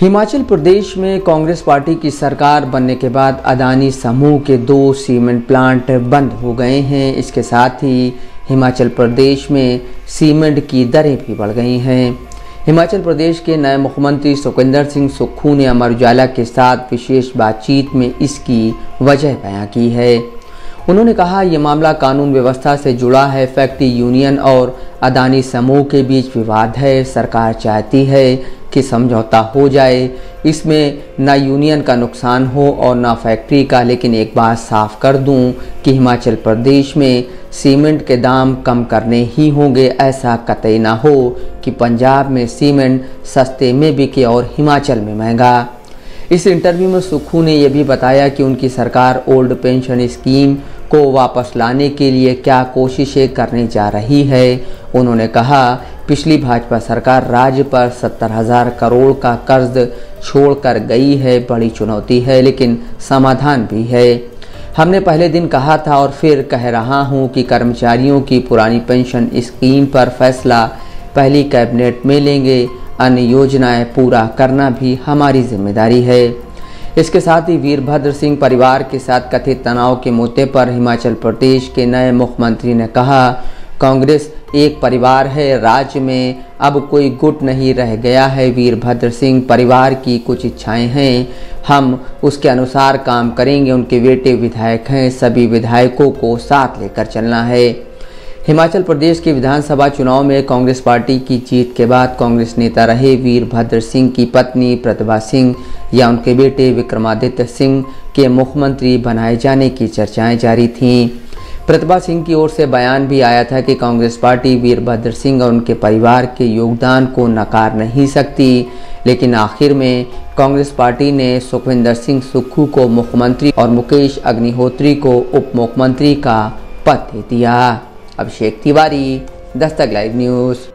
हिमाचल प्रदेश में कांग्रेस पार्टी की सरकार बनने के बाद अदानी समूह के दो सीमेंट प्लांट बंद हो गए हैं। इसके साथ ही हिमाचल प्रदेश में सीमेंट की दरें भी बढ़ गई हैं। हिमाचल प्रदेश के नए मुख्यमंत्री सुखविंदर सिंह सुक्खू ने अमर उजाला के साथ विशेष बातचीत में इसकी वजह बयां की है। उन्होंने कहा यह मामला कानून व्यवस्था से जुड़ा है, फैक्ट्री यूनियन और अदानी समूह के बीच विवाद है, सरकार चाहती है कि समझौता हो जाए, इसमें ना यूनियन का नुकसान हो और न फैक्ट्री का। लेकिन एक बात साफ़ कर दूँ कि हिमाचल प्रदेश में सीमेंट के दाम कम करने ही होंगे, ऐसा कतई ना हो कि पंजाब में सीमेंट सस्ते में बिके और हिमाचल में महँगा। इस इंटरव्यू में सुखू ने यह भी बताया कि उनकी सरकार ओल्ड पेंशन स्कीम को वापस लाने के लिए क्या कोशिशें करने जा रही है। उन्होंने कहा पिछली भाजपा सरकार राज्य पर सत्तर हज़ार करोड़ का कर्ज छोड़कर गई है, बड़ी चुनौती है, लेकिन समाधान भी है। हमने पहले दिन कहा था और फिर कह रहा हूँ कि कर्मचारियों की पुरानी पेंशन स्कीम पर फैसला पहली कैबिनेट में लेंगे। अन्य योजनाएँ पूरा करना भी हमारी ज़िम्मेदारी है। इसके साथ ही वीरभद्र सिंह परिवार के साथ कथित तनाव के मुद्दे पर हिमाचल प्रदेश के नए मुख्यमंत्री ने कहा, कांग्रेस एक परिवार है, राज्य में अब कोई गुट नहीं रह गया है। वीरभद्र सिंह परिवार की कुछ इच्छाएँ हैं। हम उसके अनुसार काम करेंगे। उनके बेटे विधायक हैं। सभी विधायकों को साथ लेकर चलना है। हिमाचल प्रदेश के विधानसभा चुनाव में कांग्रेस पार्टी की जीत के बाद कांग्रेस नेता रहे वीरभद्र सिंह की पत्नी प्रतिभा सिंह या उनके बेटे विक्रमादित्य सिंह के मुख्यमंत्री बनाए जाने की चर्चाएँ जारी थीं। प्रतिभा सिंह की ओर से बयान भी आया था कि कांग्रेस पार्टी वीरभद्र सिंह और उनके परिवार के योगदान को नकार नहीं सकती। लेकिन आखिर में कांग्रेस पार्टी ने सुखविंदर सिंह सुक्खू को मुख्यमंत्री और मुकेश अग्निहोत्री को उप मुख्यमंत्री का पद दे दिया। Abhishek Tiwari, Dastak live news.